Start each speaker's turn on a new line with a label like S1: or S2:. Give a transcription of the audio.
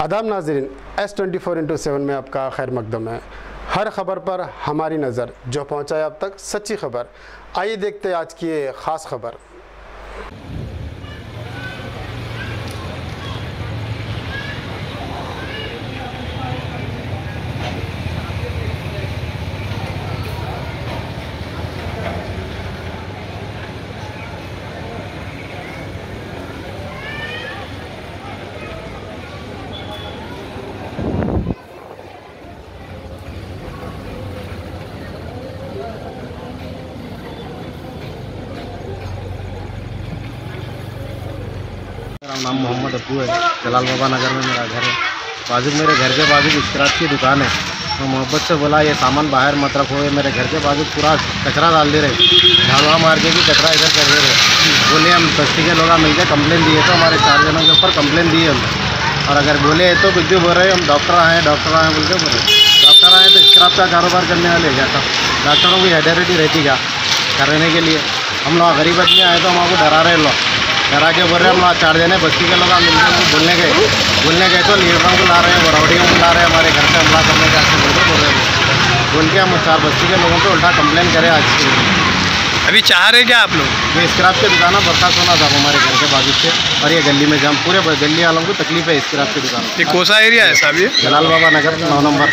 S1: आदाब नाजरीन S twenty four into seven में आपका खैर मकदम है। हर खबर पर हमारी नज़र, जो पहुँचाए अब तक सच्ची खबर। आइए देखते हैं आज की ख़ास खबर।
S2: नाम मोहम्मद अब्बू है। जलाल बाबा नगर में मेरा घर है। बाजू मेरे घर के बाजू स्क्रैच की दुकान है। तो मोहब्बत से बोला, ये सामान बाहर मत रखो, ये मेरे घर के बाजू पूरा कचरा डाल दे रहे। झाड़वा मार के भी कचरा इधर कर दे रहे। बोले, हम बस्ती के लोग मिलकर कंप्लेन दिए तो हमारे चार जनों के ऊपर कंप्लेन दिए हम। और अगर बोले तो कुछ भी बोल रहे, हम डॉक्टर आए डॉक्टर आए बोल बोले। डॉक्टर आए तो स्क्रैप का कारोबार करने वाले क्या डॉक्टरों की हेडेरिटी रहती क्या? करने के लिए। हम लोग गरीब आदमी आए तो हम आपको डरा रहे लोग डरा के बोल रहे हम लोग चार जने बस्ती के लोग मिलकर हमको बोलने गए। बोलने गए तो लीडरों को ला रहे हैं बरौड़ियों को ला रहे हैं हमारे घर पे हमला करने का ऐसे बोल रहे हैं। बोल के हम चार बस्ती के लोगों पे उल्टा कंप्लेन करें आज के
S3: अभी चाह रहे क्या आप लोग?
S2: ये स्क्रैप के दुकान है बरसात होना था हमारे घर के बाजू से। और ये गली में जाम पूरे गली वालों को तकलीफ़ है स्क्रैप की दुकान
S3: ये कोसा एरिया है साहब ये?
S2: जलाल बाबा नगर नौ नंबर।